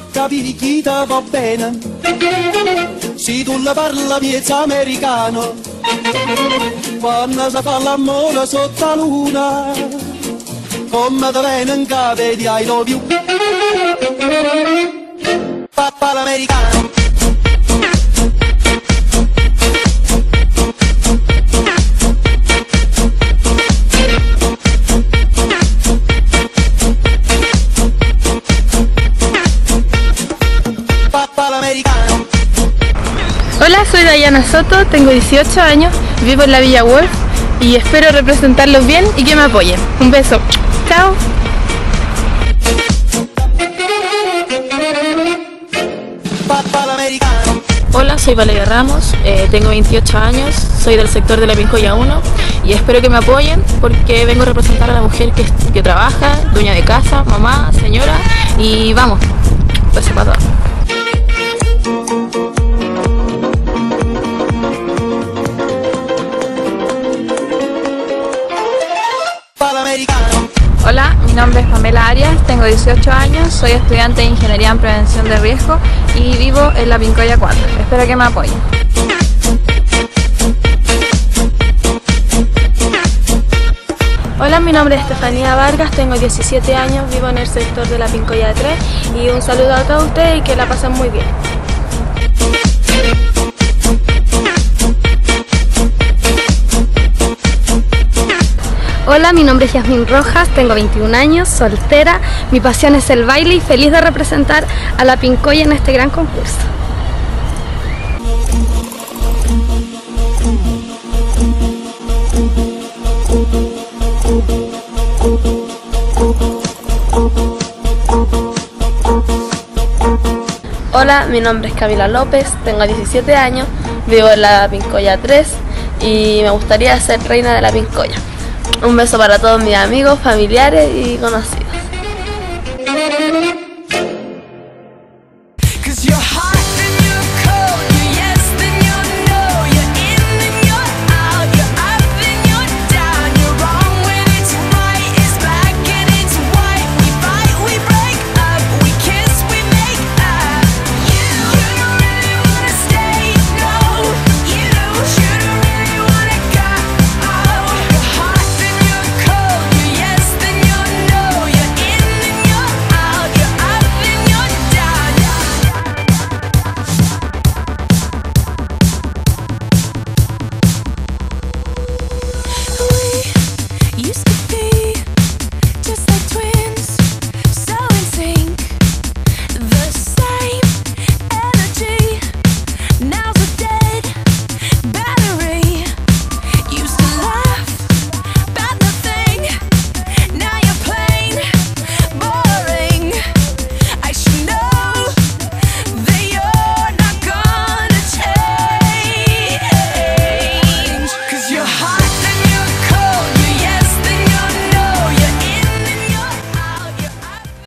picchita va bene, se tu la parla miezza americano, quando si fa l'amore sotto la luna, come te viene in capo di I love you. Papà l'americano. Hola, soy Dayana Soto, tengo 18 años, vivo en la Villa Wolf y espero representarlos bien y que me apoyen. Un beso. Chao. Hola, soy Valeria Ramos, eh, tengo 28 años, soy del sector de la Pincoya 1 y espero que me apoyen porque vengo a representar a la mujer que, que trabaja, dueña de casa, mamá, señora y vamos, pues para todas. Hola, mi nombre es Pamela Arias, tengo 18 años, soy estudiante de Ingeniería en Prevención de Riesgo y vivo en la Pincoya 4. Espero que me apoyen. Hola, mi nombre es Estefanía Vargas, tengo 17 años, vivo en el sector de la Pincoya 3 y un saludo a todos ustedes y que la pasen muy bien. Hola, mi nombre es Yasmin Rojas, tengo 21 años, soltera, mi pasión es el baile y feliz de representar a la Pincoya en este gran concurso. Hola, mi nombre es Camila López, tengo 17 años, vivo en la Pincoya 3 y me gustaría ser reina de la Pincoya. Un beso para todos mis amigos, familiares y conocidos.